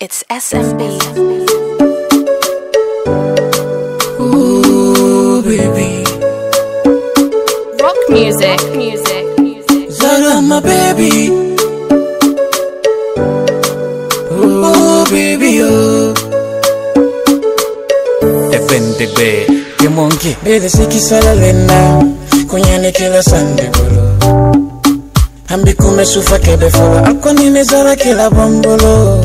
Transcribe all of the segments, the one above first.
It's SMB. Ooh, baby. Rock music. Music. Zara, my baby. Oh, baby, oh. Depende, que monkey. Bede siki sala lena. Kunyane kila sande bolo. Ambi kume sufa kebe fola. Akwanine zara kila bambolo.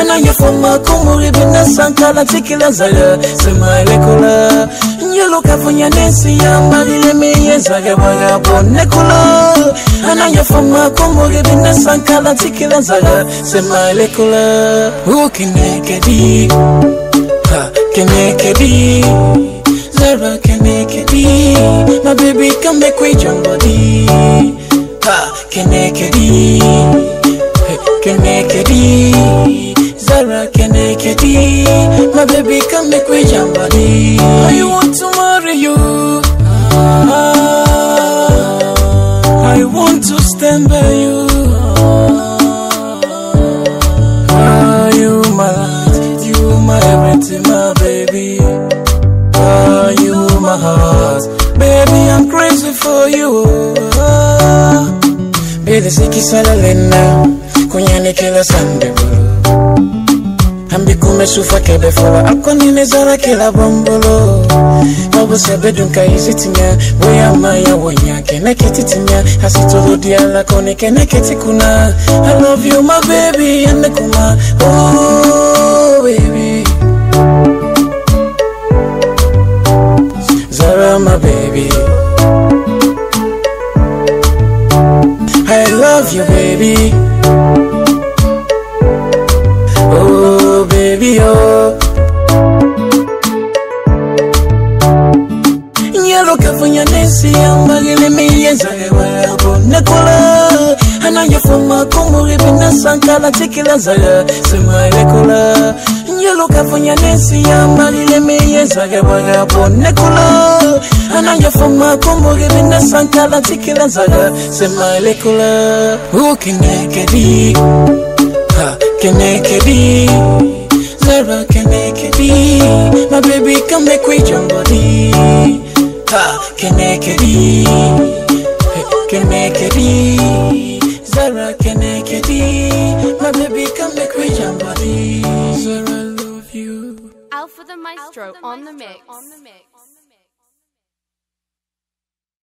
Ananya foma kumuri bina sankala tikila zaga Sema lekola Nyalo kafunya nesi ya magili miye zarewa Nekola Ananya foma kumuri bina sankala tikila zaga Sema lekola Ukinekedi Ha, Kenekedi. Zara Kenekedi. My baby come make we jump body Ha, Kenekedi Kenekedi Zara Kenekedi My baby come make we jump body I want to marry you? Ah, I want to stand by you? Ah, you my light, you my everything, my baby. Ah, you my heart, baby, I'm crazy for you. Bele siki sala lena, kunyane kila sande bolo. Ambi kume kebe fola, akwanine zara kila bambolo. Wabu sebe dunka izitinya, wea maya wonya, kene ketitinya, hasitolo diala kone kene ketikuna. I love you, my baby, ane kuma, oh, you, baby. Oh, baby, oh. Nyalokafunya nesi yambagile miyenza ewapo nekola Anayefuma kumuri bina sankala chikila zaya Sema elekola Nyalo kafunya nesi ya magile miye zarewa Nekola Ananya foma kumuri bina sankala tikila zaga Sema lekola Ukinekedi uh, Ha, ah, kenekedi Zara kenekedi My baby come make we jump body. Ah, ha, kenekedi Hey, Kenekedi Zara kenekedi My baby come make we jump body Zara I love you Alpha the Maestro, on the mix. On the mix.